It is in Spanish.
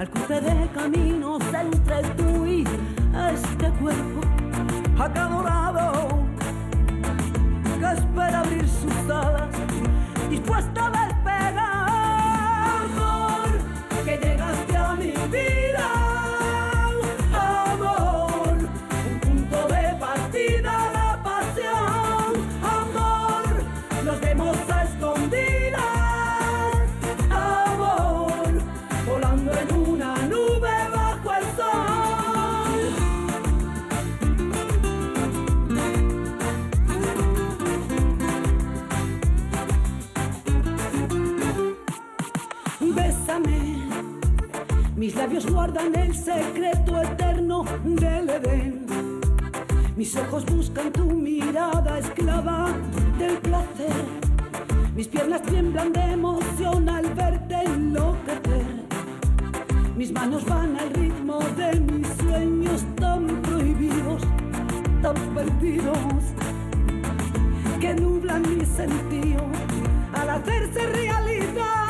Al cruce de caminos entre tú y este cuerpo acadorado que espera abrir sus alas dispuesta a despegar. Amor, que llegaste a mi vida. Amor, un Mis labios guardan el secreto eterno del Edén. Mis ojos buscan tu mirada esclava del placer. Mis piernas tiemblan de emoción al verte enloquecer. Mis manos van al ritmo de mis sueños tan prohibidos, tan perdidos, que nublan mi sentido al hacerse realidad.